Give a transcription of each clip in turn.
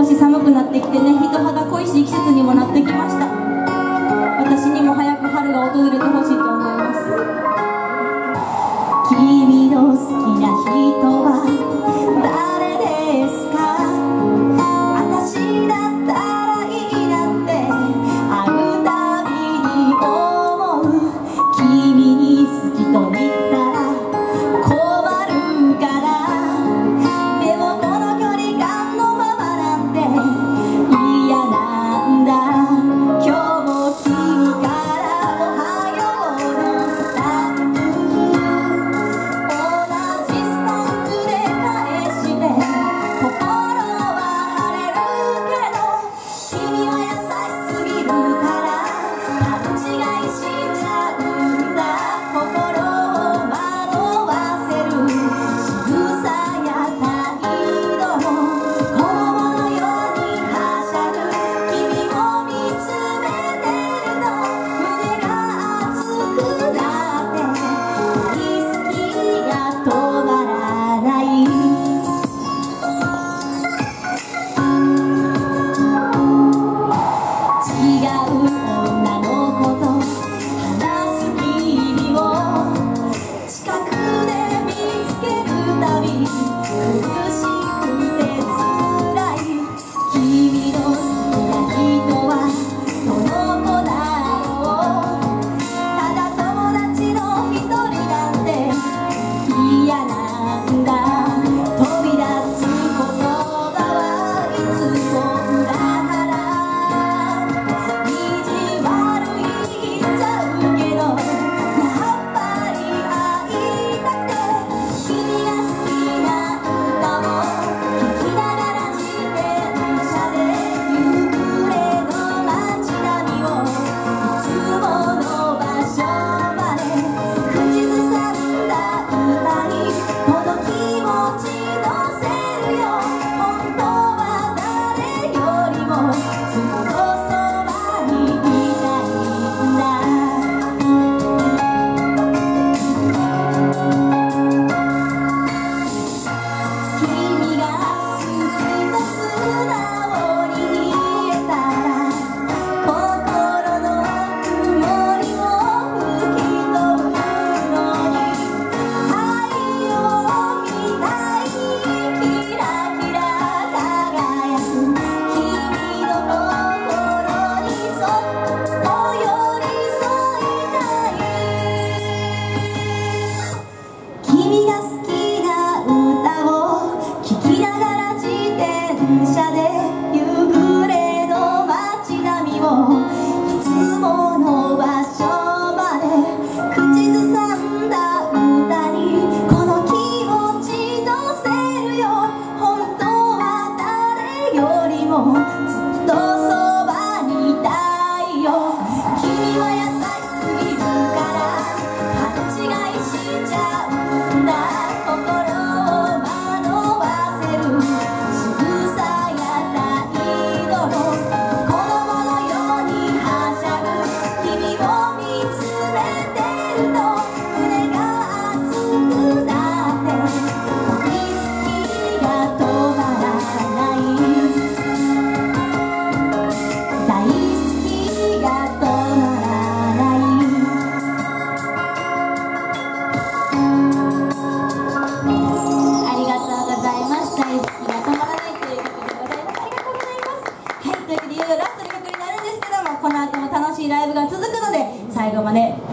少し寒くなってきてね人肌恋しい季節にもなってきました。私にも早く春が訪れ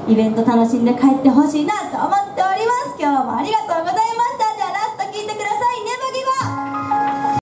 イベント楽しんで帰ってほしいなと思っております。今日もありがとうございます